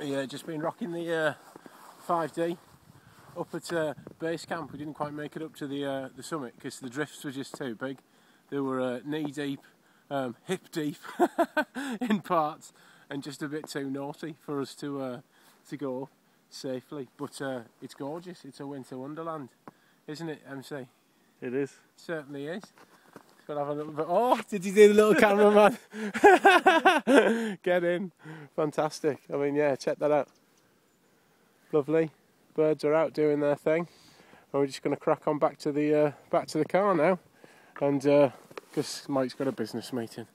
Yeah, just been rocking the uh, 5D up at uh, base camp. We didn't quite make it up to the uh, the summit because the drifts were just too big. They were uh, knee deep, um, hip deep in parts, and just a bit too naughty for us to uh, to go safely. But uh, it's gorgeous. It's a winter wonderland, isn't it, MC? It is. It certainly is. Gotta have a little bit. Oh, did you do the little cameraman? Get in. Fantastic. I mean, yeah, check that out. Lovely. Birds are out doing their thing. And we're just going to crack on back to the uh, back to the car now, and because uh, Mike's got a business meeting.